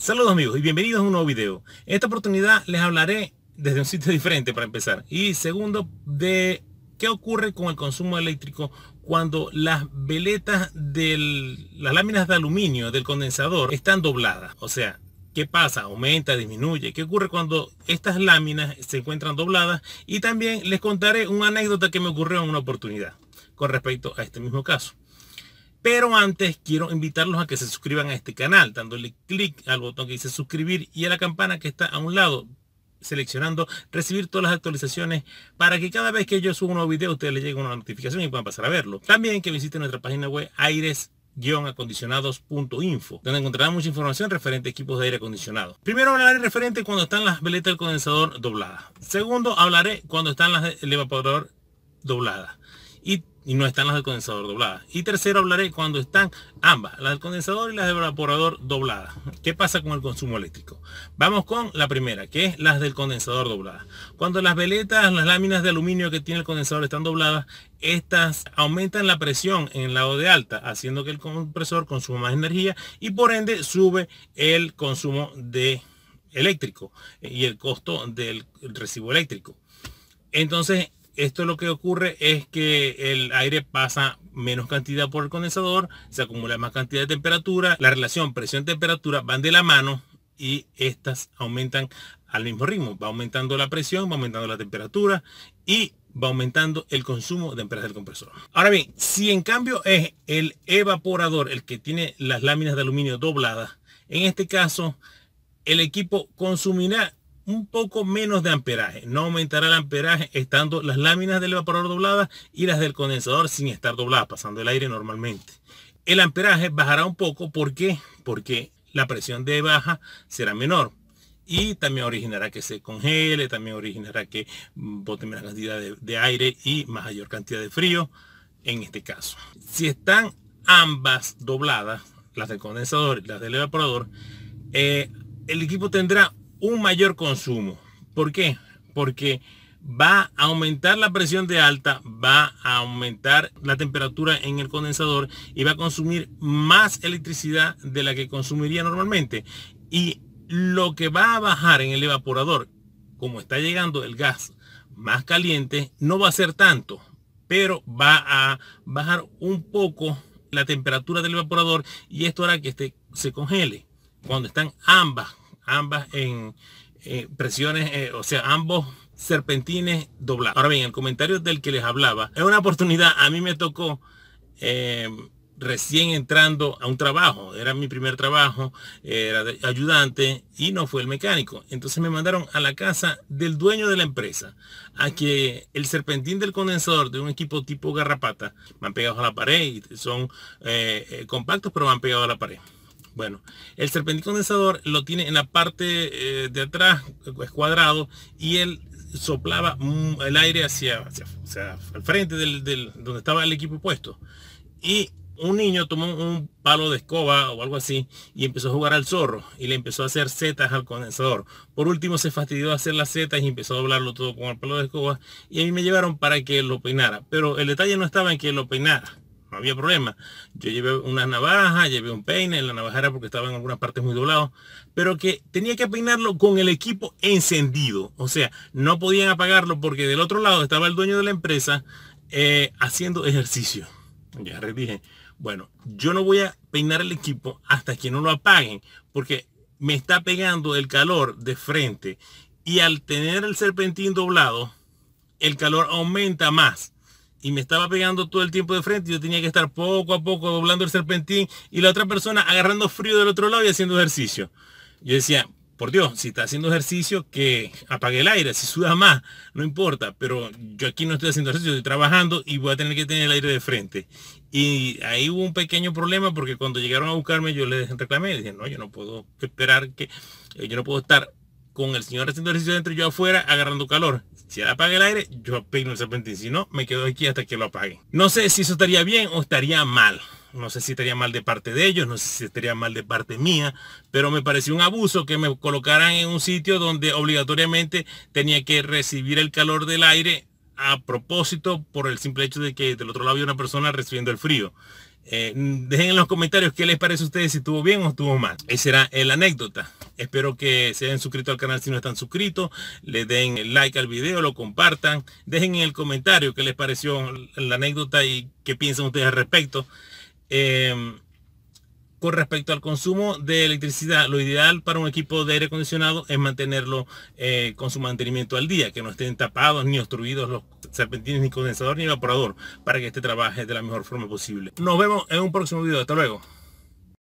Saludos amigos y bienvenidos a un nuevo video. En esta oportunidad les hablaré desde un sitio diferente para empezar. Y segundo, de qué ocurre con el consumo eléctrico cuando las veletas de las láminas de aluminio del condensador están dobladas. O sea, ¿qué pasa? ¿Aumenta? ¿Disminuye? ¿Qué ocurre cuando estas láminas se encuentran dobladas? Y también les contaré una anécdota que me ocurrió en una oportunidad con respecto a este mismo caso. Pero antes quiero invitarlos a que se suscriban a este canal, dándole clic al botón que dice suscribir y a la campana que está a un lado, seleccionando recibir todas las actualizaciones para que cada vez que yo suba un nuevo video ustedes les llegue una notificación y puedan pasar a verlo. También que visiten nuestra página web aires acondicionados.info, donde encontrarán mucha información referente a equipos de aire acondicionado. Primero hablaré referente cuando están las veletas del condensador dobladas. Segundo, hablaré cuando están las del evaporador dobladas. Y y no están las del condensador dobladas. Y tercero hablaré cuando están ambas, las del condensador y las del evaporador dobladas. ¿Qué pasa con el consumo eléctrico? Vamos con la primera, que es las del condensador dobladas. Cuando las veletas, las láminas de aluminio que tiene el condensador están dobladas, estas aumentan la presión en el lado de alta, haciendo que el compresor consuma más energía y por ende sube el consumo de eléctrico y el costo del recibo eléctrico. Entonces, esto lo que ocurre es que el aire pasa menos cantidad por el condensador, se acumula más cantidad de temperatura, la relación presión-temperatura van de la mano y estas aumentan al mismo ritmo. Va aumentando la presión, va aumentando la temperatura y va aumentando el consumo de empresas del compresor. Ahora bien, si en cambio es el evaporador el que tiene las láminas de aluminio dobladas, en este caso el equipo consumirá un poco menos de amperaje. No aumentará el amperaje estando las láminas del evaporador dobladas y las del condensador sin estar dobladas, pasando el aire normalmente. El amperaje bajará un poco. ¿Por qué? Porque la presión de baja será menor. Y también originará que se congele, también originará que bote menos cantidad de, aire y mayor cantidad de frío en este caso. Si están ambas dobladas, las del condensador y las del evaporador, eh, el equipo tendrá un mayor consumo. ¿Por qué? Porque va a aumentar la presión de alta, va a aumentar la temperatura en el condensador y va a consumir más electricidad de la que consumiría normalmente. Y lo que va a bajar en el evaporador, como está llegando el gas más caliente, no va a ser tanto, pero va a bajar un poco la temperatura del evaporador y esto hará que este se congele cuando están ambas ambas en eh, presiones, eh, o sea, ambos serpentines doblados. Ahora bien, el comentario del que les hablaba, es una oportunidad, a mí me tocó eh, recién entrando a un trabajo, era mi primer trabajo, era de ayudante y no fue el mecánico. Entonces me mandaron a la casa del dueño de la empresa a que el serpentín del condensador de un equipo tipo garrapata van pegados a la pared y son compactos pero van pegados a la pared. Bueno, el serpentín condensador lo tiene en la parte eh, de atrás, es cuadrado, y él soplaba el aire hacia, al frente del, donde estaba el equipo puesto. Y un niño tomó un palo de escoba o algo así y empezó a jugar al zorro y le empezó a hacer setas al condensador. Por último se fastidió a hacer las setas y empezó a doblarlo todo con el palo de escoba y a mí me llevaron para que lo peinara. Pero el detalle no estaba en que lo peinara no había problema. Yo llevé una navaja, llevé un peine, la navaja era porque estaba en algunas partes muy doblado, pero que tenía que peinarlo con el equipo encendido. O sea, no podían apagarlo porque del otro lado estaba el dueño de la empresa eh, haciendo ejercicio. Ya les dije, bueno, yo no voy a peinar el equipo hasta que no lo apaguen, porque me está pegando el calor de frente y al tener el serpentín doblado, el calor aumenta más y me estaba pegando todo el tiempo de frente. Yo tenía que estar poco a poco doblando el serpentín y la otra persona agarrando frío del otro lado y haciendo ejercicio. Yo decía, por Dios, si está haciendo ejercicio, que apague el aire. Si suda más, no importa. Pero yo aquí no estoy haciendo ejercicio, estoy trabajando y voy a tener que tener el aire de frente. Y ahí hubo un pequeño problema porque cuando llegaron a buscarme yo les reclamé. Les dije, no, yo no puedo esperar que, yo no puedo estar con el señor haciendo ejercicio dentro y yo afuera agarrando calor. Si él apaga el aire, yo peino el serpentín. Si no, me quedo aquí hasta que lo apague. No sé si eso estaría bien o estaría mal. No sé si estaría mal de parte de ellos, no sé si estaría mal de parte mía, pero me pareció un abuso que me colocaran en un sitio donde obligatoriamente tenía que recibir el calor del aire a propósito por el simple hecho de que del otro lado había una persona recibiendo el frío. Eh, dejen en los comentarios qué les parece a ustedes, si estuvo bien o estuvo mal. Esa será la anécdota. Espero que se hayan suscrito al canal si no están suscritos. Le den like al video, lo compartan. Dejen en el comentario qué les pareció la anécdota y qué piensan ustedes al respecto. Eh, con respecto al consumo de electricidad, lo ideal para un equipo de aire acondicionado es mantenerlo eh, con su mantenimiento al día, que no estén tapados ni obstruidos los serpentines, ni condensador, ni evaporador, para que este trabaje de la mejor forma posible. Nos vemos en un próximo video. Hasta luego.